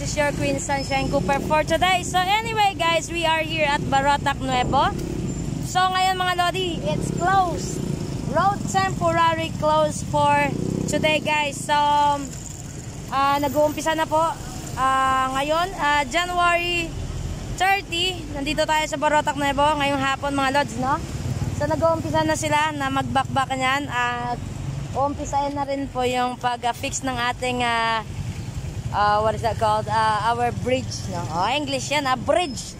is your Queen Sunshine Cooper for today. So anyway guys, we are here at Barotac Nuevo. So ngayon mga Lodi, it's closed. Road temporary closed for today guys. So uh, nag-uumpisa na po uh, ngayon, uh, January 30. Nandito tayo sa Barotac Nuevo ngayong hapon mga Lods, no? So nag-uumpisa na sila na magbakbak niyan at uh, uumpisahin na rin po yung pag-fix ng ating uh, uh, what is that called? Uh, our bridge, no? Oh, English yan, a uh, bridge.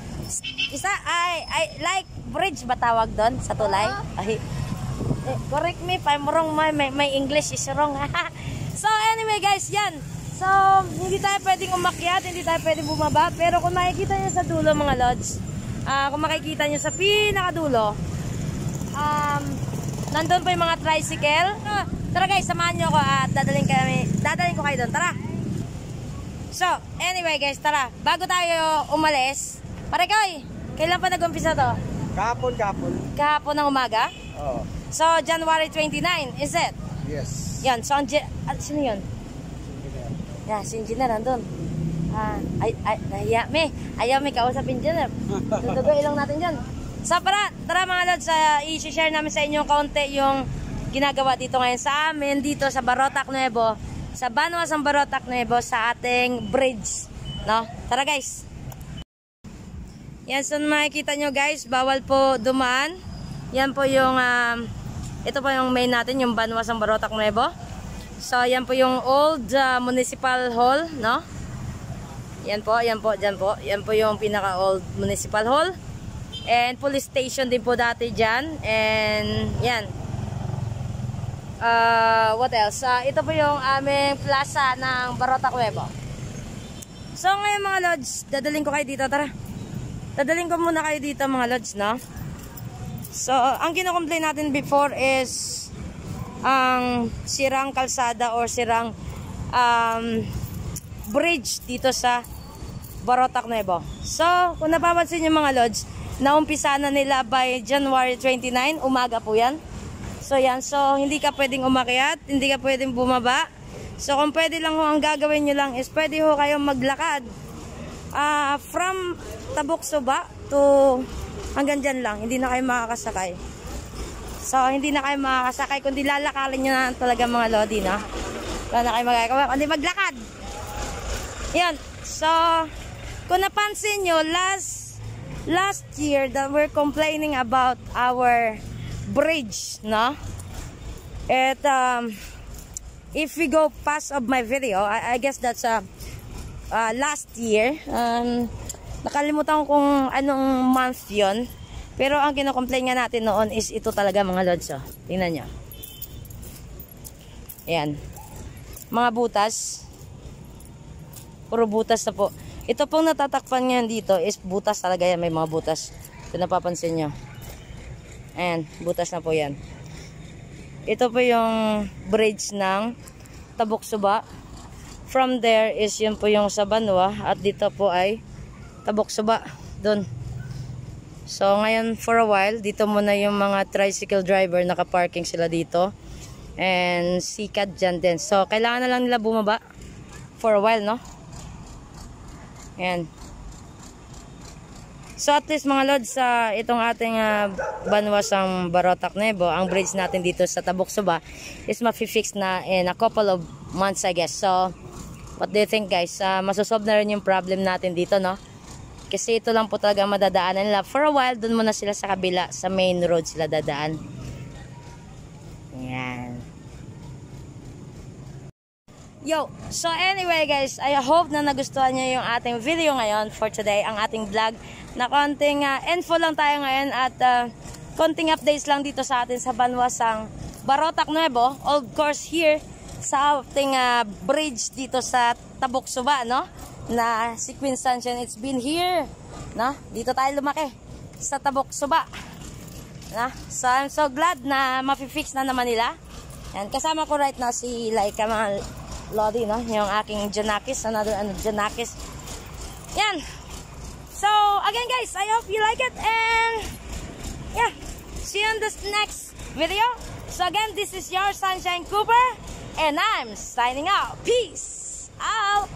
Isa, I, I like bridge ba tawag doon sa tulay? Ay, eh, correct me if I'm wrong, my, my, my English is wrong. so anyway guys, yan. So, hindi tayo pwedeng umakyat, hindi tayo pwedeng bumaba. Pero kung makikita nyo sa dulo mga lods, uh, kung makikita nyo sa pinakadulo, um, nandun po yung mga tricycle. Uh, tara guys, samahan nyo ako at dadaling, kami, dadaling ko kayo doon. Tara! So, anyway guys, tara. Bago tayo umalis, Parekoy, kailan pa nag-umpisa to? Kahapon, kahapon. Kahapon ng umaga? Oo. So, January 29, is it? Yes. Yan, so, ang, ah, sino yun? Yeah, si engineer nandun. Ah, ay, ay, nahiya, me. Ayaw, me, kausap engineer. Dudugo ilong natin dyan. So, para, tara mga lods, uh, i-share namin sa inyo kaunti yung ginagawa dito ngayon sa amin, dito sa Barotac Nuevo sa Banwa San Barotac Nuevo sa ating bridge. No? Tara guys. Yan, so makikita nyo guys, bawal po dumaan. Yan po yung, um, ito po yung main natin, yung Banwa San Barotac Nuevo. So, yan po yung old uh, municipal hall, no? Yan po, yan po, dyan po. Yan po yung pinaka-old municipal hall. And police station din po dati dyan. And, yan, uh, what else? Uh, ito po yung aming plaza ng Barota Cuevo. So ngayon mga lods, dadaling ko kayo dito. Tara. Dadaling ko muna kayo dito mga lods, no? So, ang kinocomplain natin before is ang sirang kalsada or sirang um, bridge dito sa Barotac Nuevo. So, kung napapansin nyo mga lods, naumpisa na nila by January 29, umaga po yan. So yan, so hindi ka pwedeng umakyat, hindi ka pwedeng bumaba. So kung pwede lang ho, ang gagawin nyo lang is pwede ho kayong maglakad uh, from Tabok Suba to hanggang dyan lang. Hindi na kayo makakasakay. So hindi na kayo makakasakay kundi lalakarin nyo na talaga mga lodi na. Wala na kayo magagawa kundi maglakad. Yan. So kung napansin nyo, last last year that we're complaining about our bridge, no? At um, if we go past of my video, I, I guess that's uh, uh, last year. Um, nakalimutan kung anong month yon. Pero ang kinocomplain nga natin noon is ito talaga mga lods. Oh. Tingnan nyo. Ayan. Mga butas. Puro butas na po. Ito pong natatakpan ngayon dito is butas talaga yan. May mga butas. Ito napapansin nyo. Ayan, butas na po yan. Ito po yung bridge ng Tabok Suba. From there is yun po yung sa Banwa at dito po ay Tabok Suba. Doon. So ngayon for a while, dito muna yung mga tricycle driver nakaparking sila dito. And sikat dyan din. So kailangan na lang nila bumaba for a while, no? Ayan. So at least mga lods, sa uh, itong ating uh, banwasang Barotac Nebo, ang bridge natin dito sa Tabok Suba is mafi-fix na in a couple of months I guess. So what do you think guys? Uh, masosolve na rin yung problem natin dito no? Kasi ito lang po talaga madadaanan nila. For a while, dun muna sila sa kabila, sa main road sila dadaan. Yan. Yo, so anyway guys, I hope na nagustuhan nyo yung ating video ngayon for today, ang ating vlog na konting uh, info lang tayo ngayon at uh, konting updates lang dito sa atin sa Banwasang Barotac Nuevo. Of course here sa ating uh, bridge dito sa Tabok Suba, no? Na si Queen Sunshine, it's been here, no? Dito tayo lumaki sa Tabok Suba. Na? So I'm so glad na mafi-fix na naman nila. And kasama ko right now si Laika mga Lodi, no? Yung aking Janakis. Another ano, Janakis. Yan. So, again guys, I hope you like it. And, yeah. See you in this next video. So again, this is your Sunshine Cooper. And I'm signing out. Peace out.